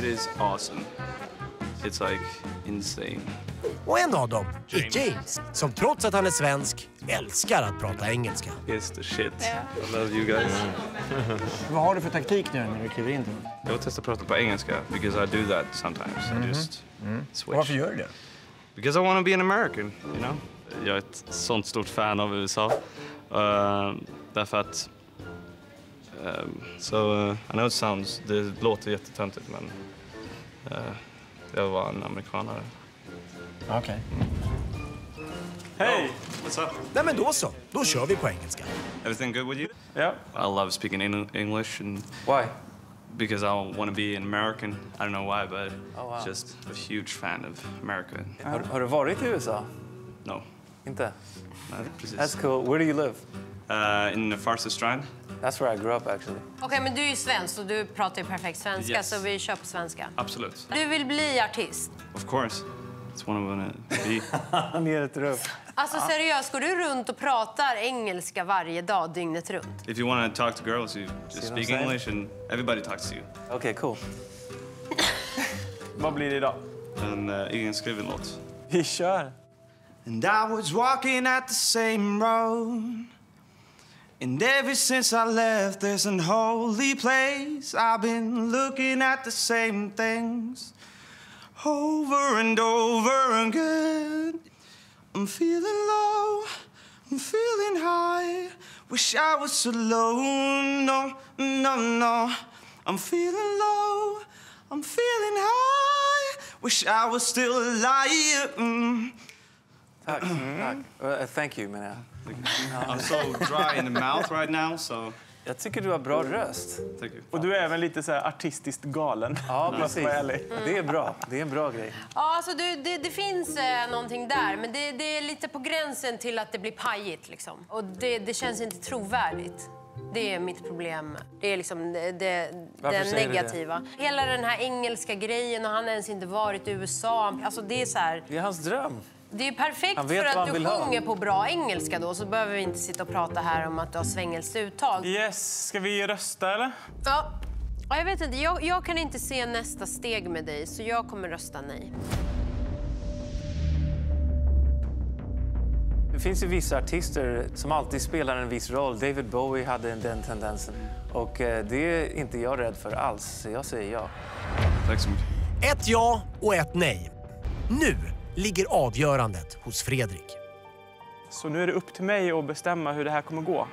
It is awesome. It's like insane. Och en av dem är James, som trots att han är svensk älskar att prata engelska. It's the shit. I love you guys. Vad har du för taktik nu när du kliver in? Jag vill testa att prata på engelska because I do that sometimes. I just switch. Varför gör du det? Because I want to be an American, you know? Jag är ett sånt stort fan av USA. Uh, därför att... Um, so, uh, I know it sounds... Det låter jättetöntigt, men... Uh, jag var en amerikanare. Okej. Hej! What's up? Nej men då så, då kör vi på engelska. Everything good with you? Ja. I love speaking Eng- English and Why? because I want to be an American. I don't know why, but Oh, wow. just a huge fan of America. Har, har du varit i USA? No, Inte? not precis. That's cool. Where do you live? Uh, in Farsastrand. That's where I grew up actually. Okej, men du är ju svensk och du pratar ju perfekt svenska, Yes. så vi kör på svenska. Absolut. Du vill bli artist. Of course. It's one I want to be. Han ger ett rum. Alltså seriöst, går du runt och pratar engelska varje dag, dygnet runt? if you want to talk to girls, you just speak? English and everybody talks to you. Okej, cool. Vad blir det idag? En uh, egenskriven låt. Vi kör. And I was walking at the same road. And ever since I left, there's an holy place. I've been looking at the same things over and over again. I'm feeling low, I'm feeling high. Wish I was alone. No, no, no. I'm feeling low, I'm feeling high. Wish I was still alive. Mm. Tack. Tack. Uh, thank you, menar jag. I'm so dry in the mouth right now, so Jag tycker du har bra röst. thank you. Och du är även lite så här artistiskt galen. Ja, precis. Det är bra. Det är en bra grej. Ja, alltså du, det, det finns eh, någonting där, men det, det är lite på gränsen till att det blir pajigt. Liksom. Och det, det känns inte trovärdigt. Det är mitt problem. Det är liksom det, det, det du det? negativa. Hela den här engelska grejen och han har ens inte varit i USA. Alltså det är så här, Det är hans dröm. Det är perfekt Han vet för vad att du ha. sjunger på bra engelska då, så behöver vi inte sitta och prata här om att du har svengelskt uttal. Yes, ska vi rösta eller? Ja. Ja, Jag vet inte, jag, jag kan inte se nästa steg med dig, så jag kommer rösta nej. Det finns ju vissa artister som alltid spelar en viss roll. David Bowie hade den tendensen. Och eh, det är inte jag rädd för alls, så jag säger ja. Tack så mycket. Ett ja och ett nej. Nu ligger avgörandet hos Fredrik. Så nu är det upp till mig att bestämma hur det här kommer gå.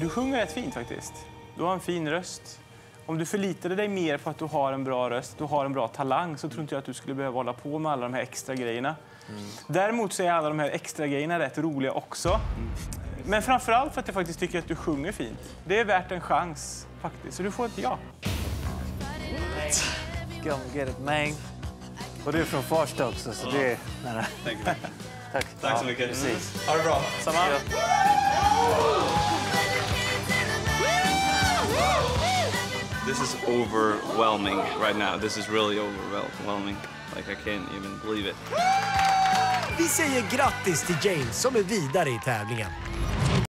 Du sjunger rätt fint faktiskt. Du har en fin röst. Om du förlitade dig mer på att du har en bra röst, du har en bra talang, så tror inte jag att du skulle behöva hålla på med alla de här extra grejerna. Däremot så är alla de här extra grejerna rätt roliga också. Men framför allt för att jag faktiskt tycker att du sjunger fint. Det är värt en chans faktiskt, så du får ett ja. Come get it, man. Och du är från Farsta också, så det är... You. Tack. Tack så mycket. Precis. Ha det bra. Samma. This is overwhelming right now. This is really overwhelming. Like I can't even believe it. Vi säger grattis till James som är vidare i tävlingen.